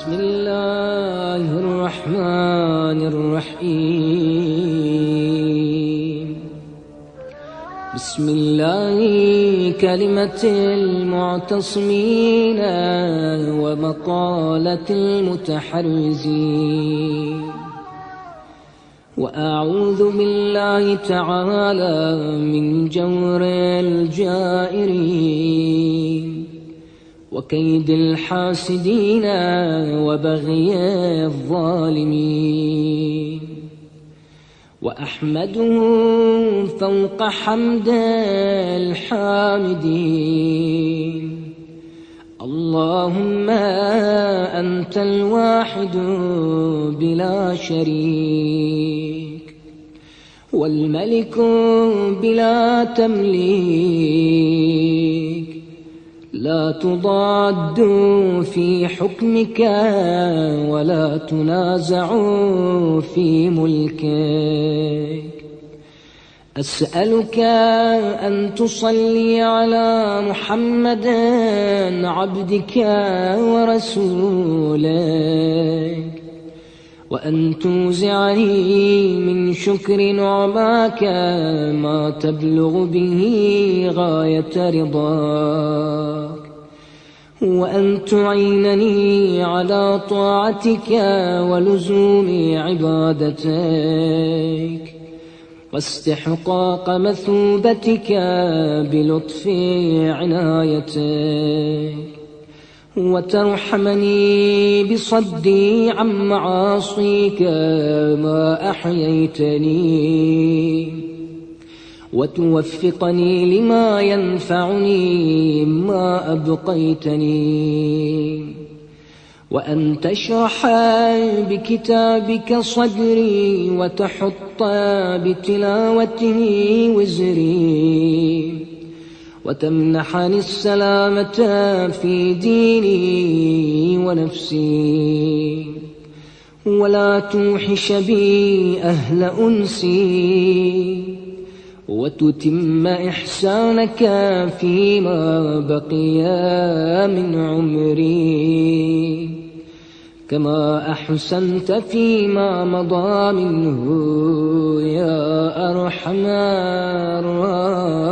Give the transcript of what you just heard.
بسم الله الرحمن الرحيم. بسم الله كلمة المعتصمين ومقالة المتحرزين. وأعوذ بالله تعالى من جور الجائرين. وكيد الحاسدين وبغي الظالمين. وأحمده فوق حمد الحامدين. اللهم أنت الواحد بلا شريك. والملك بلا تمليك. لا تضاد في حكمك ولا تنازع في ملكك. أسألك أن تصلي على محمد عبدك ورسولك. وأن توزعني من شكر نعماك ما تبلغ به غاية رضاك. وأن تعينني على طاعتك ولزوم عبادتك واستحقاق مثوبتك بلطف عنايتك وترحمني بصدي عن معاصيك ما أحييتني وتوفقني لما ينفعني ما أبقيتني. وأن تشرح بكتابك صدري وتحط بتلاوته وزري. وتمنحني السلامة في ديني ونفسي. ولا توحش بي أهل أنسي. وتتم إحسانك فيما بقي من عمري. كما أحسنت فيما مضى منه يا أرحم الراحمين.